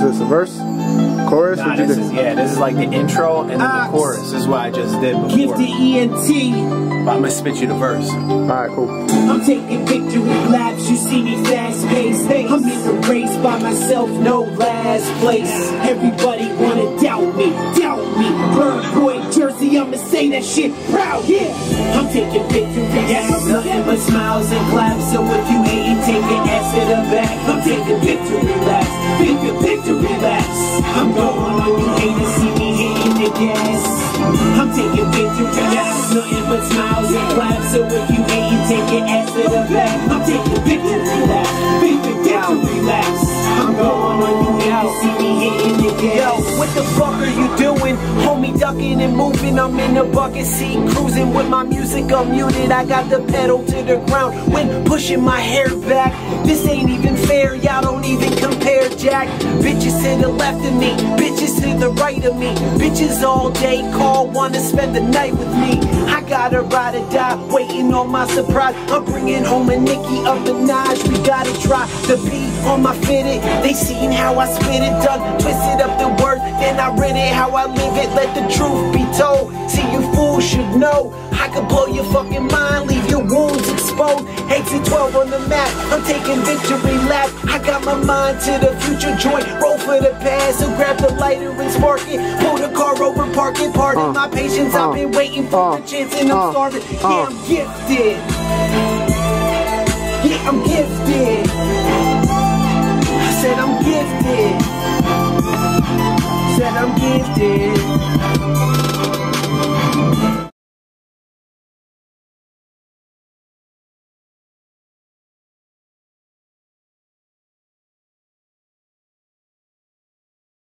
this? A verse? Chorus? Nah, What you this do? is yeah. This is like the intro and then the Ah. chorus. This is what I just did before. Gifted ENT. But I'm gonna spit you the verse. Alright, cool. I'm taking victory laps, you see me fast paced. I'm in the race by myself, no last place. Everybody wanna doubt me, doubt me. Bird boy jersey, I'ma say that shit proud, yeah. I'm taking victory laps, nothing but smiles and gas. I'm taking victory laps, nothing but smiles and claps. So if you hating, take your ass to the back. I'm taking victory laps, victory, victory laps. I'm going on you haters, see me hitting the gas. Yo, what the fuck are you doing? Homie ducking and moving, I'm in the bucket seat, cruising with my music unmuted. I got the pedal to the ground when pushing my hair back. To the left of me, bitches to the right of me. Bitches all day call, wanna spend the night with me. I gotta ride or die, waiting on my surprise. I'm bringing home a Nicki of the Minaj. We gotta try the beat on my fitted. They seen how I spit it, done twisted up the word, then I read it how I live it. Let the truth be told. See, you fools should know. I could blow your fucking mind, leave your wounds exposed. 8 to 12 on the map, I'm taking victory lap. I got my mind to the future joint, roll for the past. So grab the lighter and spark it. Pull the car over, park it. Pardon Uh, my patience, uh, I've been waiting for uh, the chance and I'm uh, starving. uh. Yeah, I'm gifted. Yeah, I'm gifted. I said I'm gifted. Said I'm gifted.